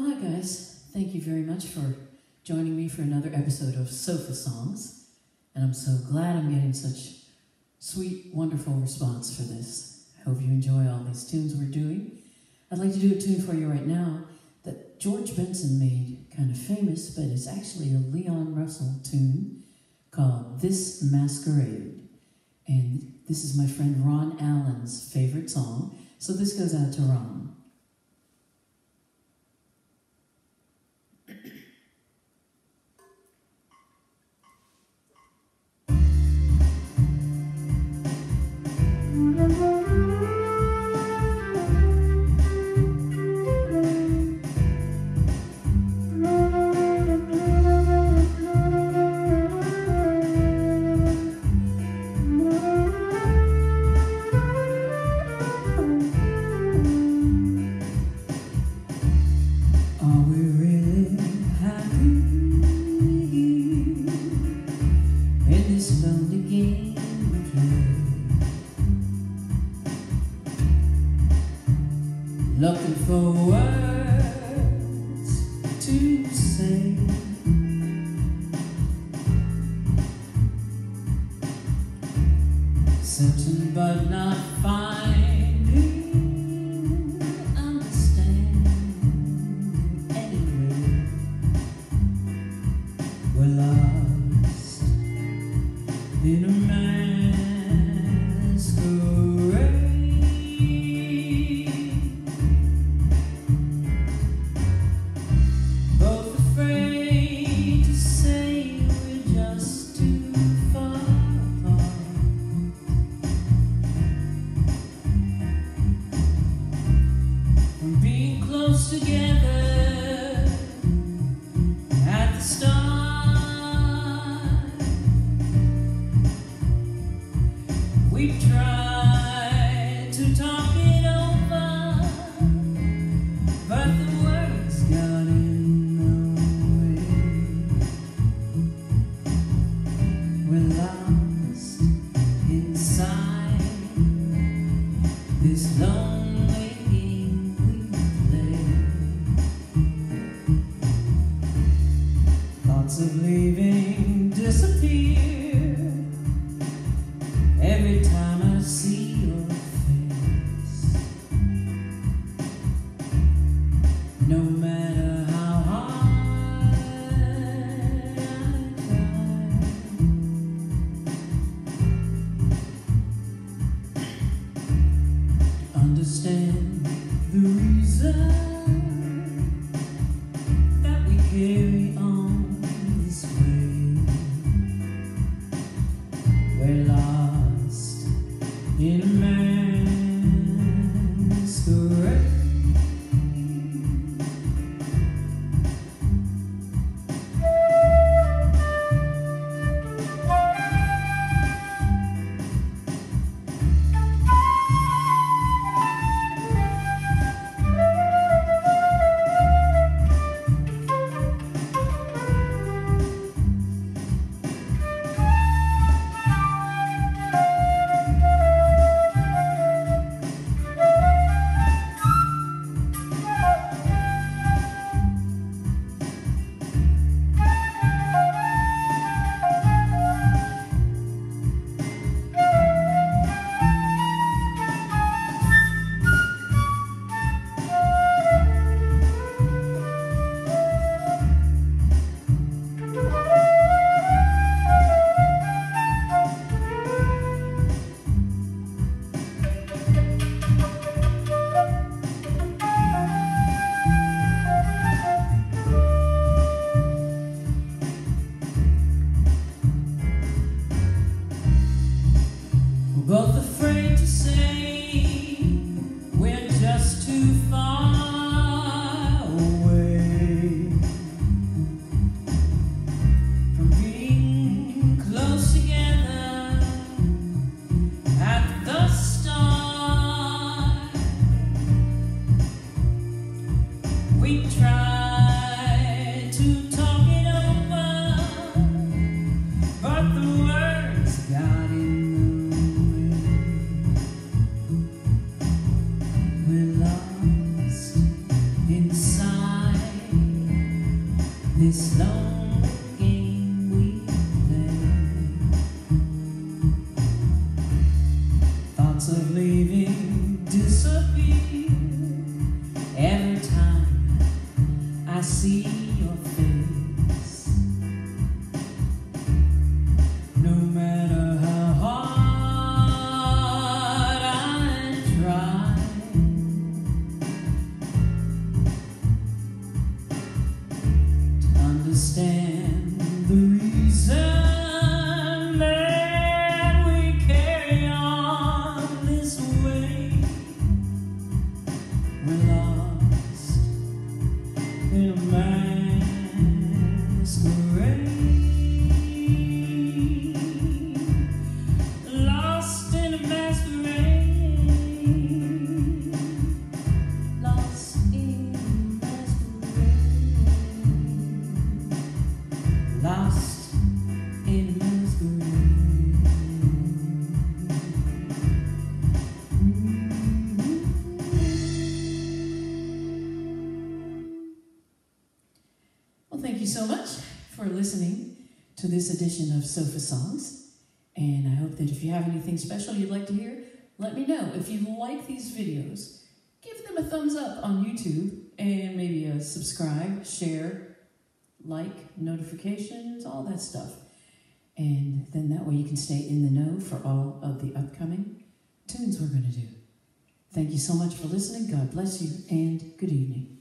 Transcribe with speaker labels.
Speaker 1: Well, hi guys. Thank you very much for joining me for another episode of Sofa Songs. And I'm so glad I'm getting such sweet, wonderful response for this. I hope you enjoy all these tunes we're doing. I'd like to do a tune for you right now that George Benson made kind of famous, but it's actually a Leon Russell tune called This Masquerade. And this is my friend Ron Allen's favorite song, so this goes out to Ron. For words to say. Certain but not finding of leaving disappear every time I see your face. No matter how hard I try. understand the reason in a masquerade. understand. Listening to this edition of Sofa Songs. And I hope that if you have anything special you'd like to hear, let me know. If you like these videos, give them a thumbs up on YouTube and maybe a subscribe, share, like, notifications, all that stuff. And then that way you can stay in the know for all of the upcoming tunes we're going to do. Thank you so much for listening. God bless you and good evening.